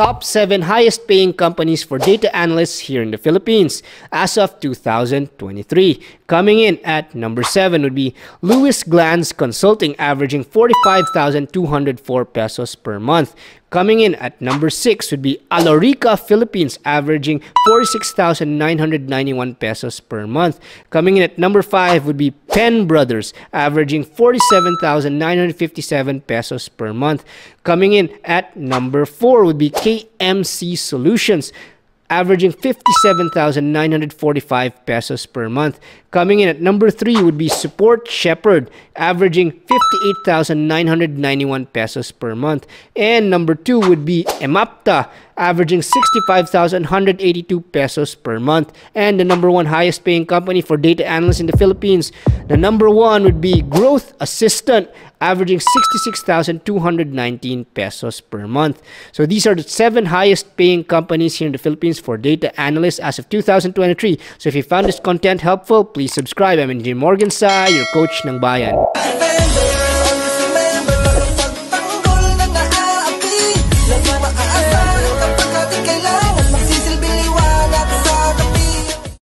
top 7 highest paying companies for data analysts here in the Philippines as of 2023. Coming in at number 7 would be Lewis Glanz Consulting averaging 45,204 pesos per month. Coming in at number 6 would be Alorica Philippines averaging 46,991 pesos per month. Coming in at number 5 would be Penbrothers averaging 47,957 pesos per month. Coming in at number 4 would be KMC Solutions averaging 57,945 pesos per month. Coming in at number 3 would be Support Shepherd, averaging 58,991 pesos per month. And number 2 would be Emapta, averaging 65,182 pesos per month. And the number one highest paying company for data analysts in the Philippines, the number one would be Growth Assistant, averaging 66,219 pesos per month. So these are the seven highest paying companies here in the Philippines for data analysts as of 2023. So if you found this content helpful, please subscribe. I'm Engineer Morgan Say, your coach ng bayan.